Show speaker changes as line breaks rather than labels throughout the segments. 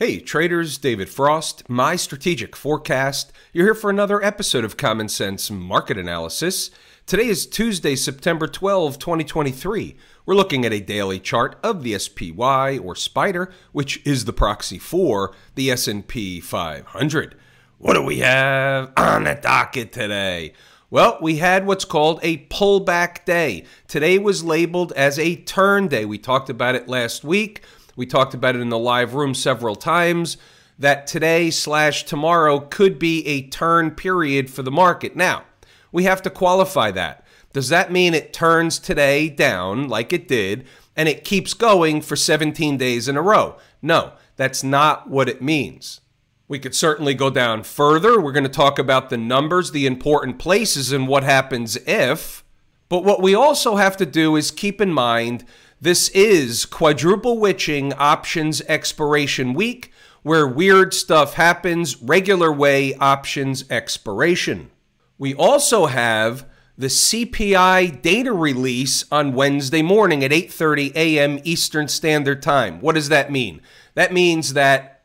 Hey, traders, David Frost, my strategic forecast. You're here for another episode of Common Sense Market Analysis. Today is Tuesday, September 12, 2023. We're looking at a daily chart of the SPY or Spider, which is the proxy for the S&P 500. What do we have on the docket today? Well, we had what's called a pullback day. Today was labeled as a turn day. We talked about it last week. We talked about it in the live room several times that today slash tomorrow could be a turn period for the market. Now, we have to qualify that. Does that mean it turns today down like it did and it keeps going for 17 days in a row? No, that's not what it means. We could certainly go down further. We're going to talk about the numbers, the important places, and what happens if. But what we also have to do is keep in mind this is quadruple witching options expiration week, where weird stuff happens, regular way options expiration. We also have the CPI data release on Wednesday morning at 8:30 a.m. Eastern Standard Time. What does that mean? That means that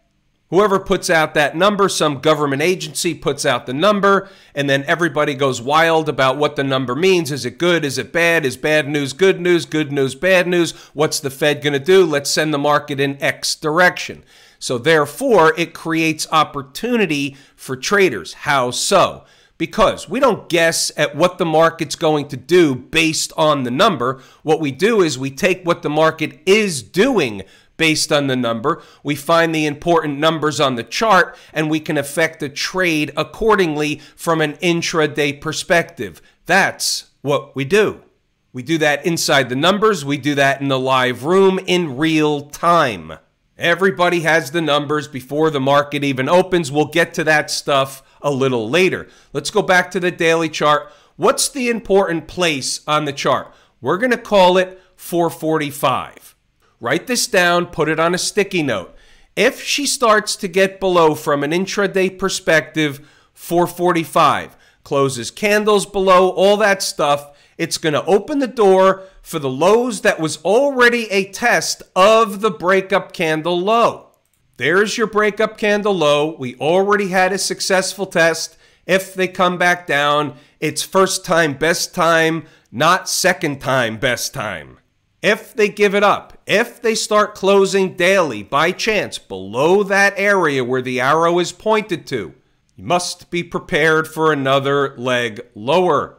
Whoever puts out that number, some government agency puts out the number, and then everybody goes wild about what the number means. Is it good? Is it bad? Is bad news good news? Good news bad news? What's the Fed going to do? Let's send the market in X direction. So, therefore, it creates opportunity for traders. How so? Because we don't guess at what the market's going to do based on the number. What we do is we take what the market is doing based on the number. We find the important numbers on the chart and we can affect the trade accordingly from an intraday perspective. That's what we do. We do that inside the numbers, we do that in the live room in real time. Everybody has the numbers before the market even opens. We'll get to that stuff a little later. Let's go back to the daily chart. What's the important place on the chart? We're going to call it 445. Write this down, put it on a sticky note. If she starts to get below from an intraday perspective, 445, closes candles below, all that stuff, it's going to open the door for the lows that was already a test of the breakup candle low. There's your breakup candle low. We already had a successful test. If they come back down, it's first time, best time, not second time, best time. If they give it up, if they start closing daily by chance below that area where the arrow is pointed to, you must be prepared for another leg lower.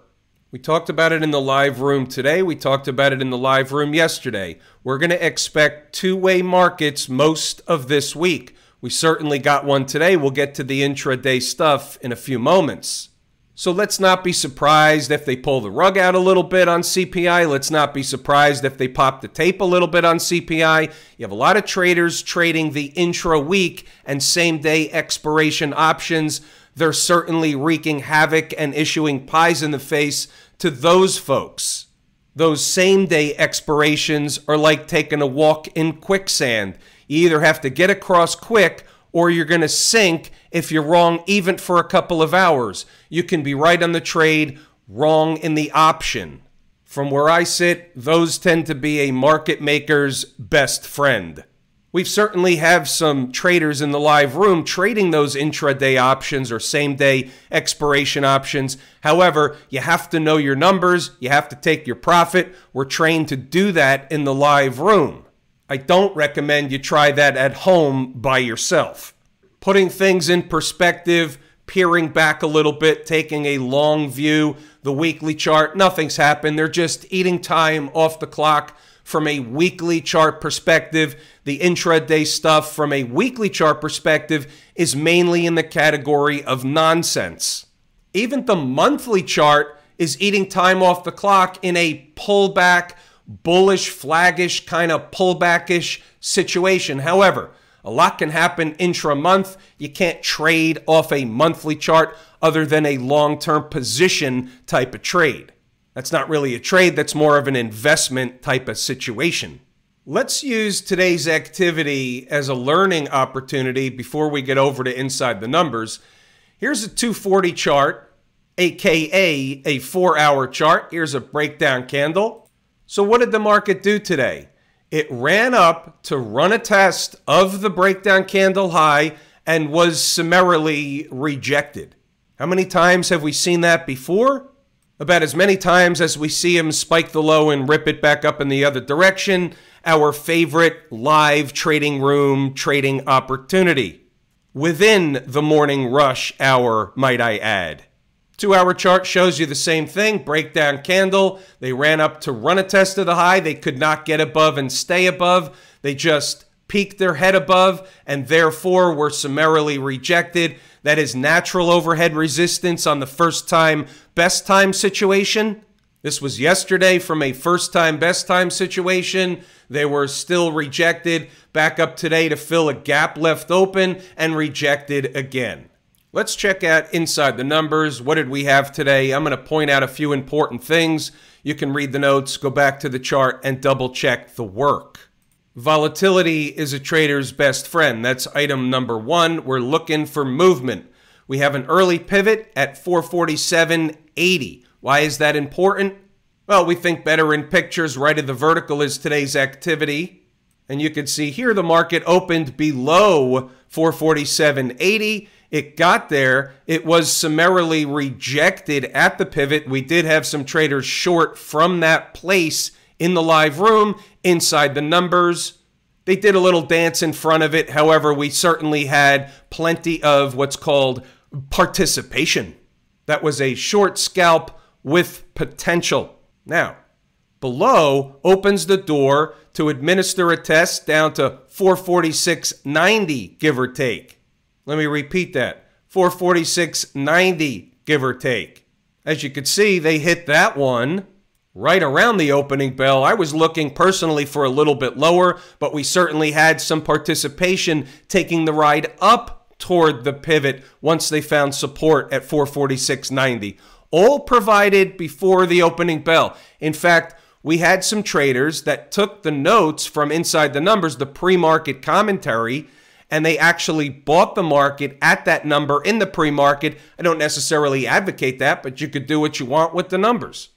We talked about it in the live room today. We talked about it in the live room yesterday. We're going to expect two way markets most of this week. We certainly got one today. We'll get to the intraday stuff in a few moments. So let's not be surprised if they pull the rug out a little bit on CPI. Let's not be surprised if they pop the tape a little bit on CPI. You have a lot of traders trading the intra week and same day expiration options. They're certainly wreaking havoc and issuing pies in the face to those folks. Those same day expirations are like taking a walk in quicksand. You either have to get across quick or you're going to sink if you're wrong even for a couple of hours. You can be right on the trade, wrong in the option. From where I sit, those tend to be a market maker's best friend. We certainly have some traders in the live room trading those intraday options or same day expiration options. However, you have to know your numbers, you have to take your profit. We're trained to do that in the live room. I don't recommend you try that at home by yourself. Putting things in perspective, peering back a little bit, taking a long view, the weekly chart, nothing's happened. They're just eating time off the clock from a weekly chart perspective. The intraday stuff from a weekly chart perspective is mainly in the category of nonsense. Even the monthly chart is eating time off the clock in a pullback bullish, flaggish, kind of pullbackish situation. However, a lot can happen intra month. You can't trade off a monthly chart other than a long term position type of trade. That's not really a trade, that's more of an investment type of situation. Let's use today's activity as a learning opportunity before we get over to inside the numbers. Here's a 240 chart, aka a four hour chart. Here's a breakdown candle. So, what did the market do today? it ran up to run a test of the breakdown candle high and was summarily rejected. How many times have we seen that before? About as many times as we see him spike the low and rip it back up in the other direction, our favorite live trading room trading opportunity. Within the morning rush hour, might I add. Two hour chart shows you the same thing breakdown candle. They ran up to run a test of the high. They could not get above and stay above. They just peaked their head above and therefore were summarily rejected. That is natural overhead resistance on the first time, best time situation. This was yesterday from a first time, best time situation. They were still rejected. Back up today to fill a gap left open and rejected again. Let's check out inside the numbers. What did we have today? I'm going to point out a few important things. You can read the notes, go back to the chart, and double check the work. Volatility is a trader's best friend. That's item number one. We're looking for movement. We have an early pivot at 447.80. Why is that important? Well, we think better in pictures. Right of the vertical is today's activity. And you can see here the market opened below 447.80. It got there. It was summarily rejected at the pivot. We did have some traders short from that place in the live room inside the numbers. They did a little dance in front of it. However, we certainly had plenty of what's called participation. That was a short scalp with potential. Now, below opens the door to administer a test down to 446.90, give or take. Let me repeat that 446.90, give or take. As you can see, they hit that one right around the opening bell. I was looking personally for a little bit lower, but we certainly had some participation taking the ride up toward the pivot once they found support at 446.90. All provided before the opening bell. In fact, we had some traders that took the notes from inside the numbers, the pre market commentary, and they actually bought the market at that number in the pre market. I don't necessarily advocate that, but you could do what you want with the numbers.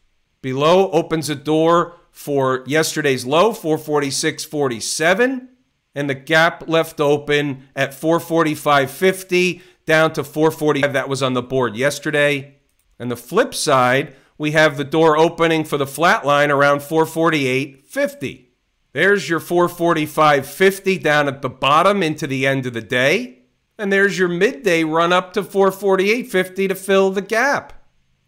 Below opens a door for yesterday's low, 446.47, and the gap left open at 445.50 down to 445 that was on the board yesterday. And the flip side, we have the door opening for the flat line around 448.50. There's your 445.50 down at the bottom into the end of the day. And there's your midday run up to 448.50 to fill the gap.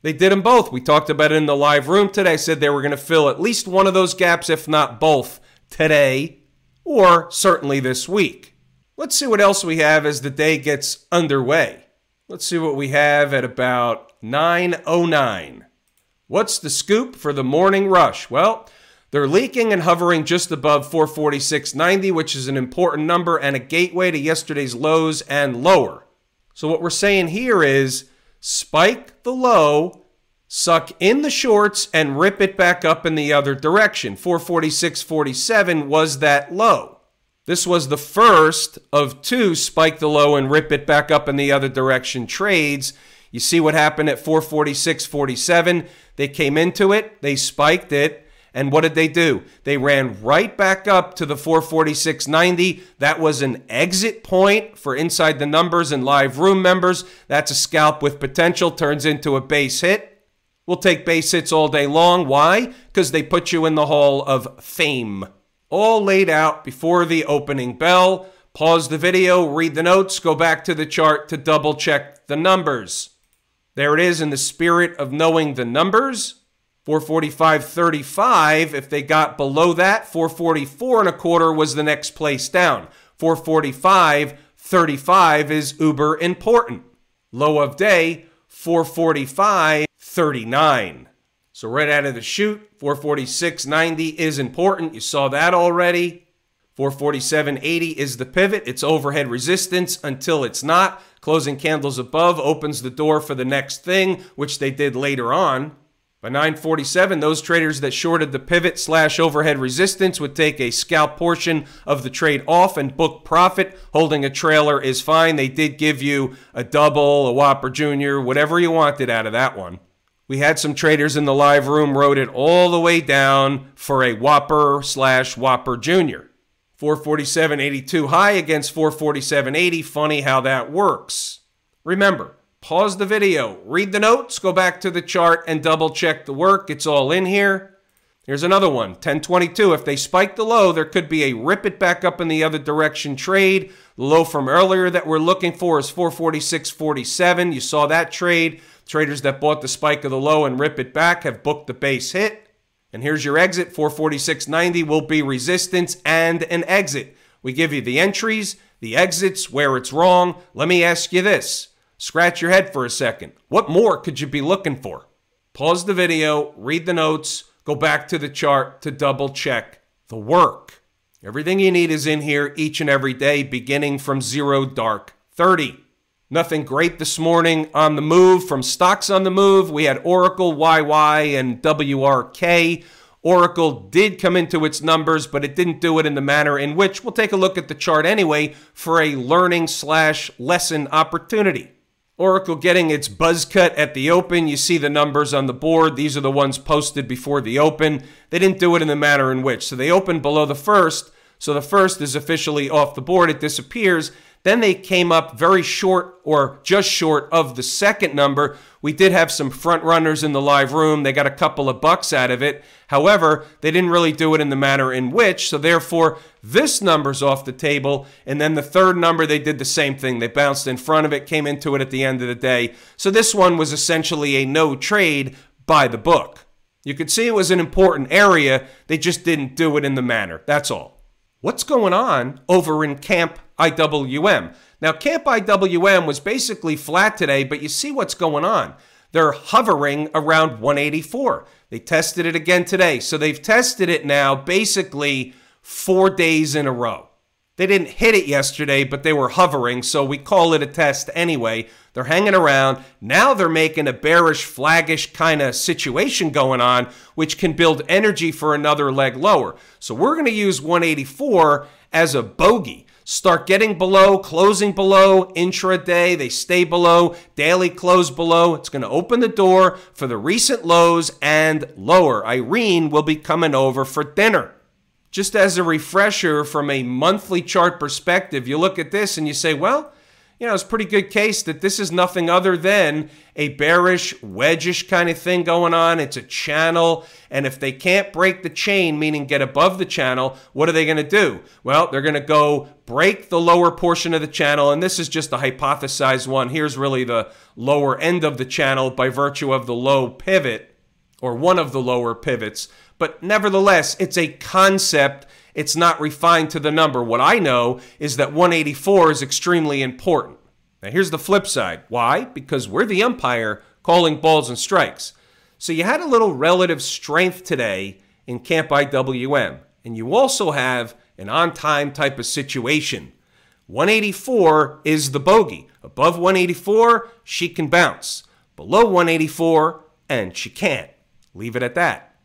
They did them both. We talked about it in the live room today. I said they were going to fill at least one of those gaps, if not both, today or certainly this week. Let's see what else we have as the day gets underway. Let's see what we have at about 9:09. What's the scoop for the morning rush? Well, they're leaking and hovering just above 446.90, which is an important number and a gateway to yesterday's lows and lower. So what we're saying here is spike the low, suck in the shorts, and rip it back up in the other direction. 446.47 was that low. This was the first of two spike the low and rip it back up in the other direction trades. You see what happened at 446.47. They came into it, they spiked it, and what did they do? They ran right back up to the 446.90. That was an exit point for inside the numbers and live room members. That's a scalp with potential, turns into a base hit. We'll take base hits all day long. Why? Because they put you in the hall of fame. All laid out before the opening bell. Pause the video, read the notes, go back to the chart to double check the numbers. There it is in the spirit of knowing the numbers. 445.35. If they got below that, 444 and a quarter was the next place down. 445.35 is uber important. Low of day, 445.39. So right out of the chute, 446.90 is important. You saw that already. 447.80 is the pivot. It's overhead resistance until it's not. Closing candles above opens the door for the next thing, which they did later on. By 947, those traders that shorted the pivot slash overhead resistance would take a scalp portion of the trade off and book profit. Holding a trailer is fine. They did give you a double, a Whopper Jr., whatever you wanted out of that one. We had some traders in the live room wrote it all the way down for a Whopper slash Whopper Junior. 447.82 high against 447.80. Funny how that works. Remember, pause the video, read the notes, go back to the chart, and double check the work. It's all in here. Here's another one 1022. If they spike the low, there could be a rip it back up in the other direction trade. The low from earlier that we're looking for is 446.47. You saw that trade. Traders that bought the spike of the low and rip it back have booked the base hit. And here's your exit 446.90 will be resistance and an exit. We give you the entries, the exits, where it's wrong. Let me ask you this scratch your head for a second. What more could you be looking for? Pause the video, read the notes, go back to the chart to double check the work. Everything you need is in here each and every day, beginning from zero dark 30. Nothing great this morning on the move from stocks on the move. We had Oracle, YY, and WRK. Oracle did come into its numbers, but it didn't do it in the manner in which we'll take a look at the chart anyway for a learning slash lesson opportunity. Oracle getting its buzz cut at the open. You see the numbers on the board. These are the ones posted before the open. They didn't do it in the manner in which. So they opened below the first. So the first is officially off the board. It disappears. Then they came up very short or just short of the second number. We did have some front runners in the live room. They got a couple of bucks out of it. However, they didn't really do it in the manner in which. So therefore, this number's off the table. And then the third number, they did the same thing. They bounced in front of it, came into it at the end of the day. So this one was essentially a no trade by the book. You could see it was an important area. They just didn't do it in the manner. That's all. What's going on over in Camp IWM? Now, Camp IWM was basically flat today, but you see what's going on. They're hovering around 184. They tested it again today. So they've tested it now basically four days in a row. They didn't hit it yesterday, but they were hovering, so we call it a test anyway. They're hanging around. Now they're making a bearish, flaggish kind of situation going on, which can build energy for another leg lower. So we're going to use 184 as a bogey. Start getting below, closing below, intraday, they stay below, daily close below. It's going to open the door for the recent lows and lower. Irene will be coming over for dinner. Just as a refresher from a monthly chart perspective, you look at this and you say, well, you know, it's a pretty good case that this is nothing other than a bearish, wedgish kind of thing going on. It's a channel. And if they can't break the chain, meaning get above the channel, what are they going to do? Well, they're going to go break the lower portion of the channel. And this is just a hypothesized one. Here's really the lower end of the channel by virtue of the low pivot or one of the lower pivots. But nevertheless, it's a concept. It's not refined to the number. What I know is that 184 is extremely important. Now, here's the flip side. Why? Because we're the umpire calling balls and strikes. So you had a little relative strength today in Camp IWM. And you also have an on time type of situation. 184 is the bogey. Above 184, she can bounce. Below 184, and she can't. Leave it at that.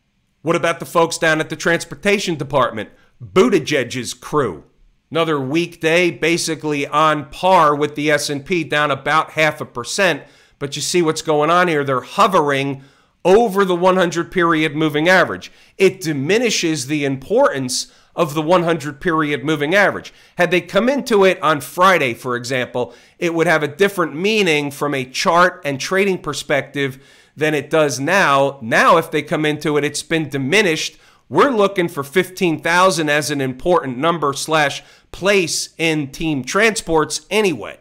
What about the folks down at the transportation department? Buttigieg's crew. Another weekday, basically on par with the S&P, down about half a percent. But you see what's going on here. They're hovering over the 100 period moving average. It diminishes the importance of the 100 period moving average. Had they come into it on Friday, for example, it would have a different meaning from a chart and trading perspective than it does now. Now, if they come into it, it's been diminished. We're looking for 15,000 as an important number slash place in team transports anyway.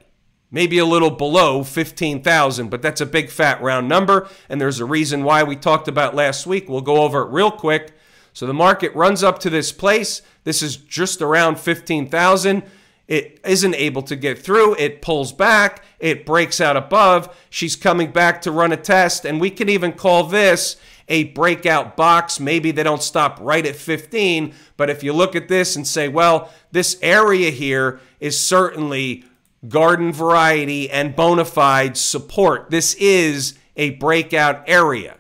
Maybe a little below 15,000, but that's a big fat round number. And there's a reason why we talked about last week. We'll go over it real quick. So the market runs up to this place. This is just around 15,000. It isn't able to get through. It pulls back. It breaks out above. She's coming back to run a test. And we can even call this a breakout box. Maybe they don't stop right at 15. But if you look at this and say, well, this area here is certainly garden variety and bona fide support. This is a breakout area.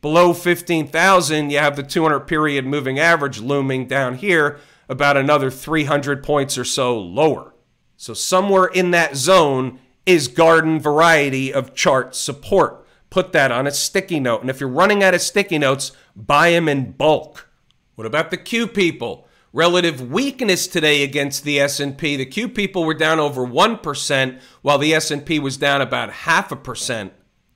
Below 15,000, you have the 200 period moving average looming down here about another 300 points or so lower. So somewhere in that zone is garden variety of chart support. Put that on a sticky note. And if you're running out of sticky notes, buy them in bulk. What about the Q people? Relative weakness today against the S&P. The Q people were down over 1% while the S&P was down about half a percent.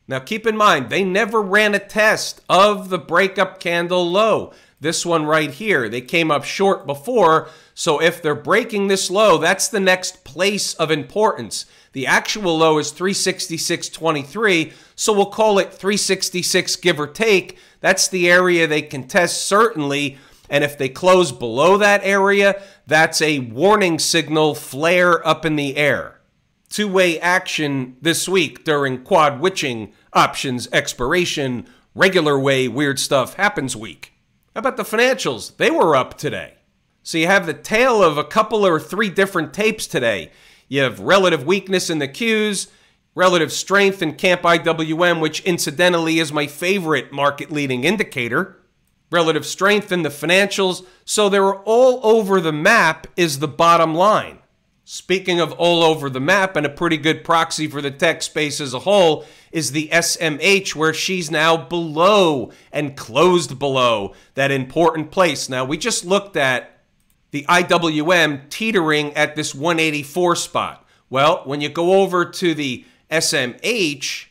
Now keep in mind, they never ran a test of the breakup candle low. This one right here, they came up short before, so if they're breaking this low, that's the next place of importance. The actual low is 366.23, so we'll call it 366 give or take. That's the area they can test certainly, and if they close below that area, that's a warning signal flare up in the air. Two way action this week during quad witching options expiration, regular way weird stuff happens week. How about the financials? They were up today. So you have the tale of a couple or three different tapes today. You have relative weakness in the Qs, relative strength in Camp IWM, which incidentally is my favorite market leading indicator relative strength in the financials. So they were all over the map, is the bottom line. Speaking of all over the map, and a pretty good proxy for the tech space as a whole, is the SMH, where she's now below and closed below that important place. Now, we just looked at the IWM teetering at this 184 spot. Well, when you go over to the SMH,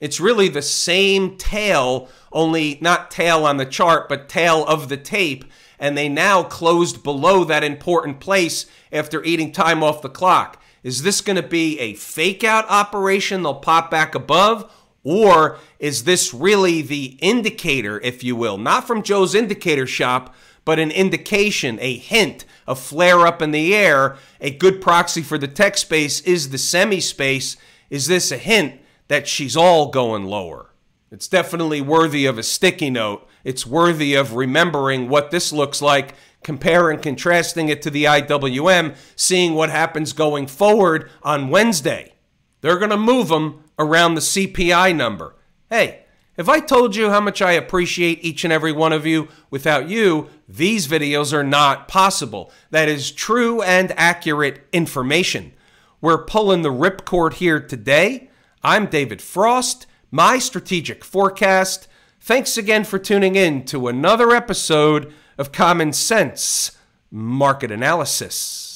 it's really the same tail, only not tail on the chart, but tail of the tape. And they now closed below that important place after eating time off the clock. Is this going to be a fake out operation? They'll pop back above? Or is this really the indicator, if you will, not from Joe's indicator shop, but an indication, a hint, a flare up in the air? A good proxy for the tech space is the semi space. Is this a hint that she's all going lower. It's definitely worthy of a sticky note. It's worthy of remembering what this looks like, compare and contrasting it to the IWM, seeing what happens going forward on Wednesday. They're going to move them around the CPI number. Hey, if I told you how much I appreciate each and every one of you, without you, these videos are not possible. That is true and accurate information. We're pulling the ripcord here today I'm David Frost, my strategic forecast. Thanks again for tuning in to another episode of Common Sense Market Analysis.